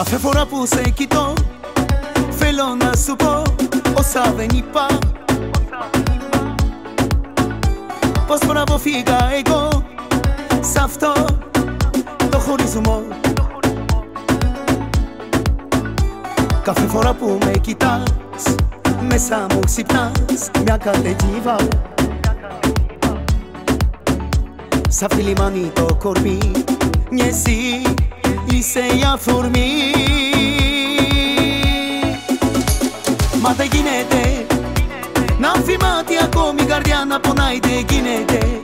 Κάθε φορά που σε κοιτώ Θέλω να σου πω όσα δεν είπα. Πώς να αποφύγα εγώ Σ' αυτό το χωρισμό. Κάθε φορά που με κοιτάς Μέσα μου ξυπνάς μια καταιγίδα Σ' αυτή λιμάνι το κορμί μοιάζει. Είσαι η αφορμή. Μα δεν γίνεται Να θυμάται ακόμη η καρδιά να πονάει δεν γίνεται.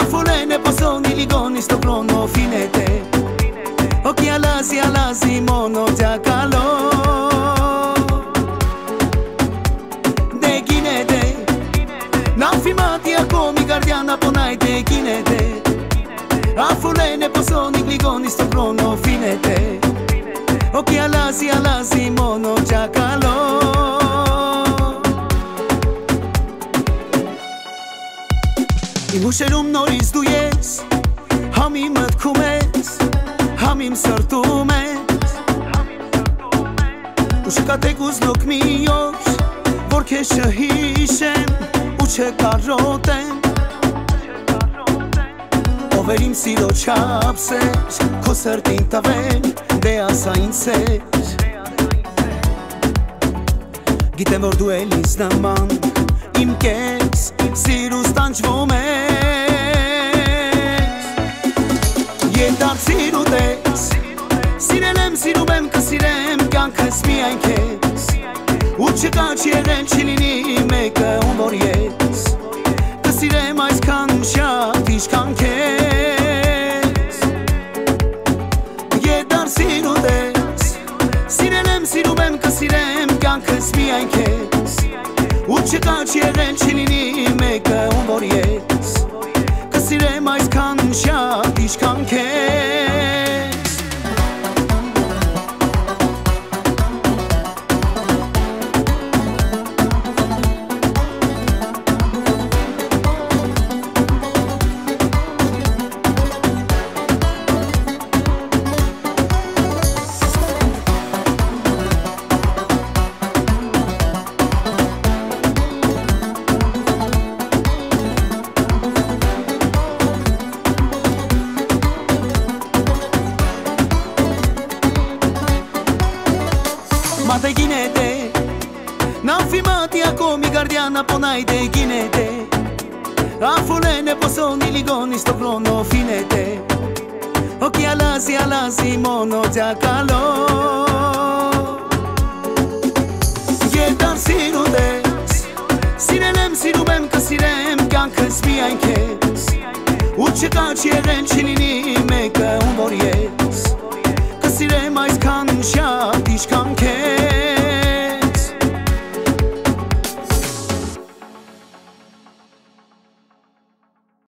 Αφού λένε πως όνει λιγώνει στον χρόνο φύνεται Όχι αλλάζει, αλλάζει μόνο για καλό Occhi alasi alasi mono già calò Իմ ուշերում նորից դու ես Համ իմ մտքում ես Համ իմ սրտում ես Ու շկատեք ուզնոք մի օր Որ քեզ չհիշեմ Ու չկարոտեմ Ով էր իմ սիրո չապսեր Քո սրտին տվել Դե ասա ինձ էր Գիտեմ որ դու էլ ինձ նման Իմ կեքս սիրուս տանջվում ես Եդար սիրու տես Սիրել եմ, սիրում եմ, կսիրեմ Կյանքս միայն կեզ Ու չկա չեղեն չլինի մեկը ում որ եմ, սիրում եմ, կսիրեմ Կյանքս միայն կեզ Ու չկա չեղեն չլինի մեկը ում որ ես Ma te ginete Non firmati a come guardiana ponai te ginete A fulene posoni ligoni sto crono finete Occhi alasi alasi mono già calò Yetar sirudes Sirelem sirubem կսիրեմ կյանքս միայն քեզ Ու չկա չեղեն չլինի մեկը ում որ ես Կսիրեմ այսքան շատ իշքան քեզ